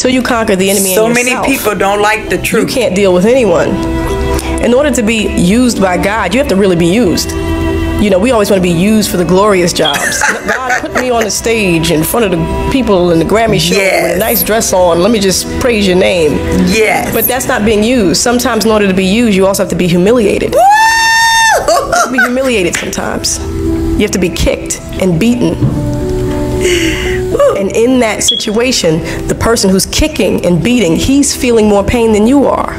until you conquer the enemy So many people don't like the truth. you can't deal with anyone. In order to be used by God, you have to really be used. You know, we always want to be used for the glorious jobs. God put me on the stage in front of the people in the Grammy show with a nice dress on. Let me just praise your name. Yes. But that's not being used. Sometimes, in order to be used, you also have to be humiliated. You have to be humiliated sometimes. You have to be kicked and beaten. In that situation, the person who's kicking and beating, he's feeling more pain than you are.